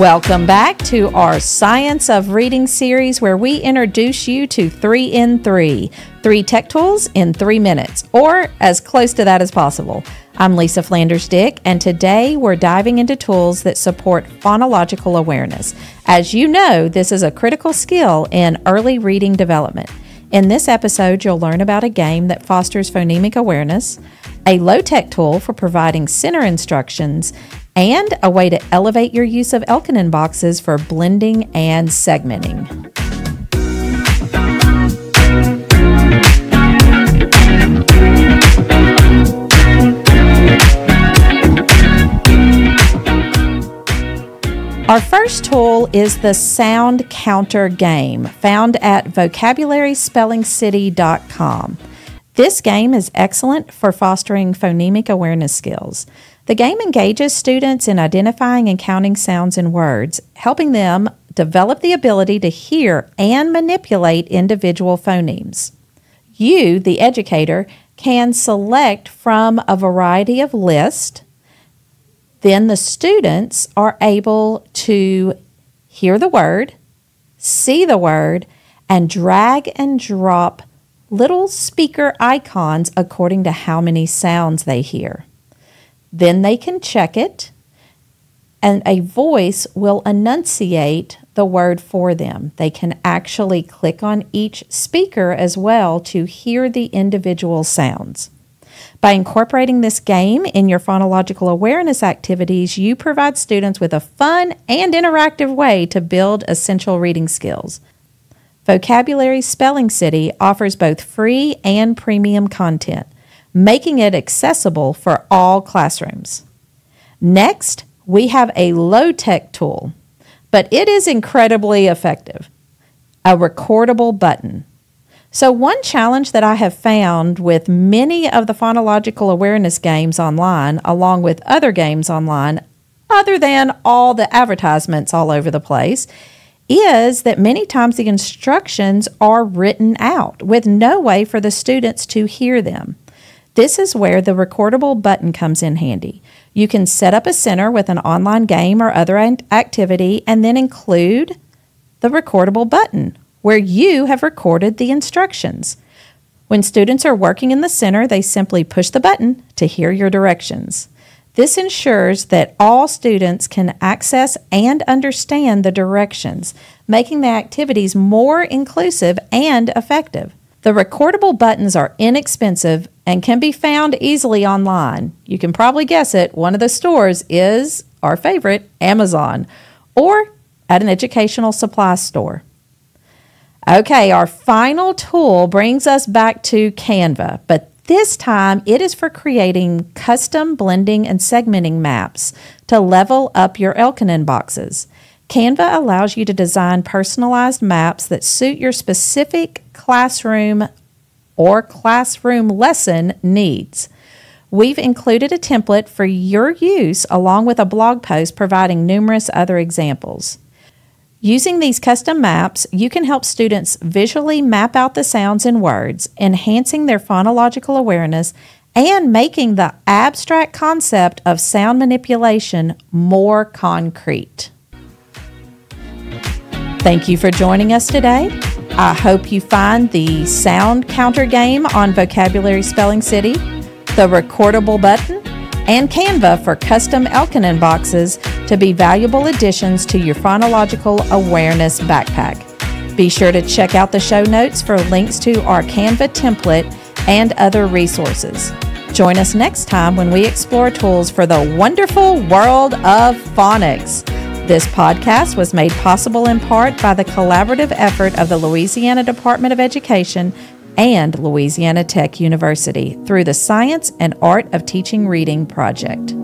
Welcome back to our Science of Reading series where we introduce you to 3 in 3, three tech tools in 3 minutes, or as close to that as possible. I'm Lisa Flanders Dick, and today we're diving into tools that support phonological awareness. As you know, this is a critical skill in early reading development. In this episode, you'll learn about a game that fosters phonemic awareness, a low tech tool for providing center instructions, and a way to elevate your use of Elkonin boxes for blending and segmenting. Our first tool is the Sound Counter Game, found at vocabularyspellingcity.com. This game is excellent for fostering phonemic awareness skills. The game engages students in identifying and counting sounds and words, helping them develop the ability to hear and manipulate individual phonemes. You, the educator, can select from a variety of lists. Then the students are able to hear the word, see the word, and drag and drop little speaker icons according to how many sounds they hear. Then they can check it, and a voice will enunciate the word for them. They can actually click on each speaker as well to hear the individual sounds. By incorporating this game in your phonological awareness activities, you provide students with a fun and interactive way to build essential reading skills. Vocabulary Spelling City offers both free and premium content making it accessible for all classrooms. Next, we have a low tech tool, but it is incredibly effective a recordable button. So, one challenge that I have found with many of the phonological awareness games online, along with other games online, other than all the advertisements all over the place, is that many times the instructions are written out with no way for the students to hear them. This is where the recordable button comes in handy. You can set up a center with an online game or other activity and then include the recordable button where you have recorded the instructions. When students are working in the center, they simply push the button to hear your directions. This ensures that all students can access and understand the directions, making the activities more inclusive and effective. The recordable buttons are inexpensive and can be found easily online. You can probably guess it, one of the stores is our favorite, Amazon, or at an educational supply store. Okay, our final tool brings us back to Canva, but this time it is for creating custom blending and segmenting maps to level up your Elkonin boxes. Canva allows you to design personalized maps that suit your specific classroom or classroom lesson needs. We've included a template for your use along with a blog post providing numerous other examples. Using these custom maps, you can help students visually map out the sounds and words, enhancing their phonological awareness and making the abstract concept of sound manipulation more concrete. Thank you for joining us today. I hope you find the sound counter game on Vocabulary Spelling City, the recordable button, and Canva for custom Elkonin boxes to be valuable additions to your phonological awareness backpack. Be sure to check out the show notes for links to our Canva template and other resources. Join us next time when we explore tools for the wonderful world of phonics. This podcast was made possible in part by the collaborative effort of the Louisiana Department of Education and Louisiana Tech University through the Science and Art of Teaching Reading project.